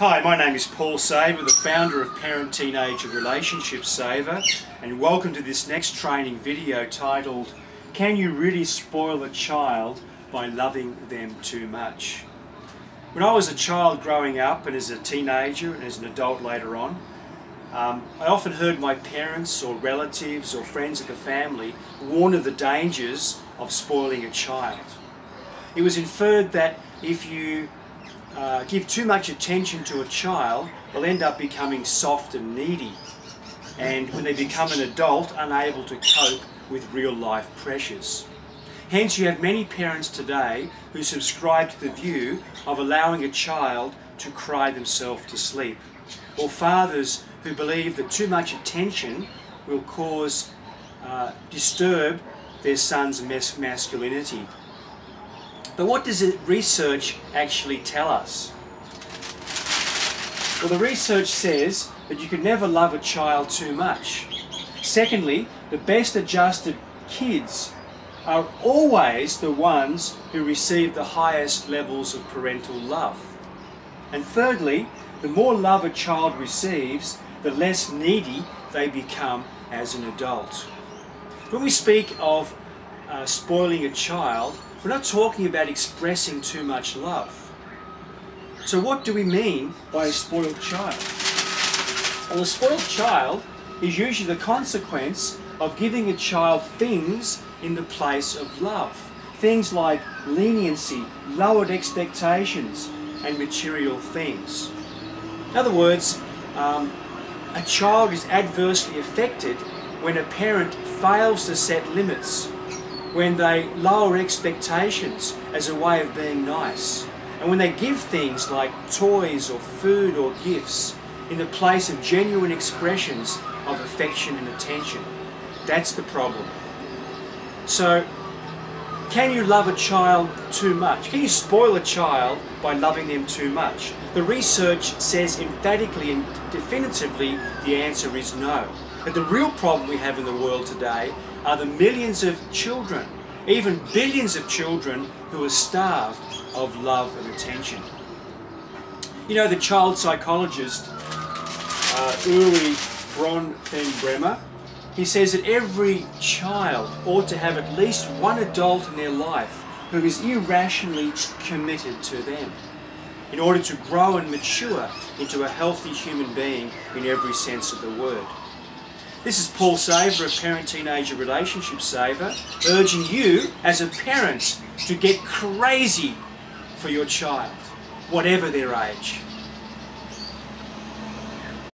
Hi, my name is Paul Saver, the founder of Parent Teenager Relationship Saver, and welcome to this next training video titled Can You Really Spoil a Child by Loving Them Too Much? When I was a child growing up and as a teenager and as an adult later on, um, I often heard my parents or relatives or friends of the family warn of the dangers of spoiling a child. It was inferred that if you uh, give too much attention to a child, they'll end up becoming soft and needy. And when they become an adult, unable to cope with real life pressures. Hence, you have many parents today who subscribe to the view of allowing a child to cry themselves to sleep, or fathers who believe that too much attention will cause, uh, disturb their son's masculinity. But what does the research actually tell us? Well, the research says that you can never love a child too much. Secondly, the best adjusted kids are always the ones who receive the highest levels of parental love. And thirdly, the more love a child receives, the less needy they become as an adult. When we speak of uh, spoiling a child, we're not talking about expressing too much love. So what do we mean by a spoiled child? Well, a spoiled child is usually the consequence of giving a child things in the place of love. Things like leniency, lowered expectations, and material things. In other words, um, a child is adversely affected when a parent fails to set limits when they lower expectations as a way of being nice. And when they give things like toys or food or gifts in the place of genuine expressions of affection and attention. That's the problem. So, can you love a child too much? Can you spoil a child by loving them too much? The research says emphatically and definitively the answer is no. But the real problem we have in the world today are the millions of children, even billions of children, who are starved of love and attention. You know, the child psychologist uh, Urie Bronfenbrenner, he says that every child ought to have at least one adult in their life who is irrationally committed to them in order to grow and mature into a healthy human being in every sense of the word. This is Paul Saver of Parent Teenager Relationship Saver, urging you as a parent to get crazy for your child, whatever their age.